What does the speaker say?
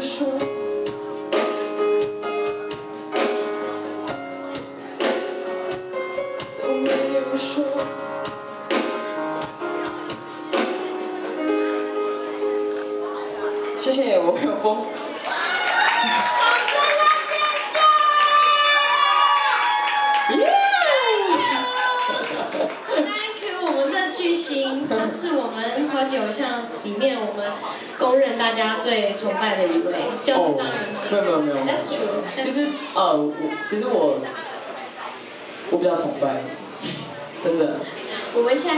说。谢谢我没有 他是我们超级偶像里面我们公认大家最崇拜的一位，就是张仁杰。没有没有没有。That's true。其实呃，我其实我我比较崇拜，真的。我们现在。